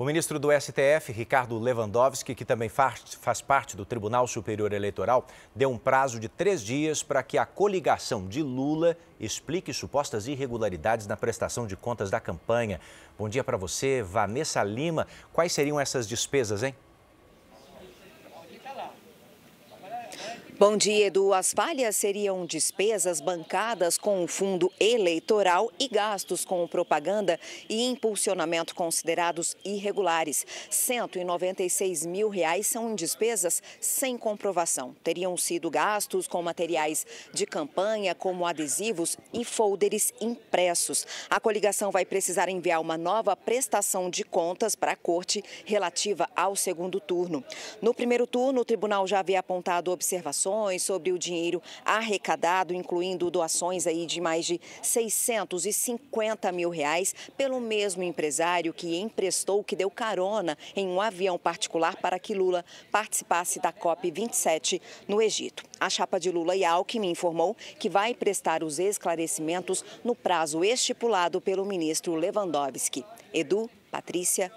O ministro do STF, Ricardo Lewandowski, que também faz, faz, parte do Tribunal Superior Eleitoral, deu um prazo de três dias para que a coligação de Lula explique supostas irregularidades na prestação de contas da campanha. Bom dia para você, Vanessa Lima. Quais seriam essas despesas, hein? Bom dia, Edu. As falhas seriam despesas bancadas com o fundo eleitoral e gastos com propaganda e impulsionamento considerados irregulares. 196 mil reais são em despesas sem comprovação. Teriam sido gastos com materiais de campanha, como adesivos e folders impressos. A coligação vai precisar enviar uma nova prestação de contas para a corte relativa ao segundo turno. No primeiro turno, o tribunal já havia apontado observações sobre o dinheiro arrecadado, incluindo doações aí de mais de 650 mil reais pelo mesmo empresário que emprestou, que deu carona em um avião particular para que Lula participasse da COP27 no Egito. A chapa de Lula e Alckmin informou que vai prestar os esclarecimentos no prazo estipulado pelo ministro Lewandowski. Edu, Patrícia.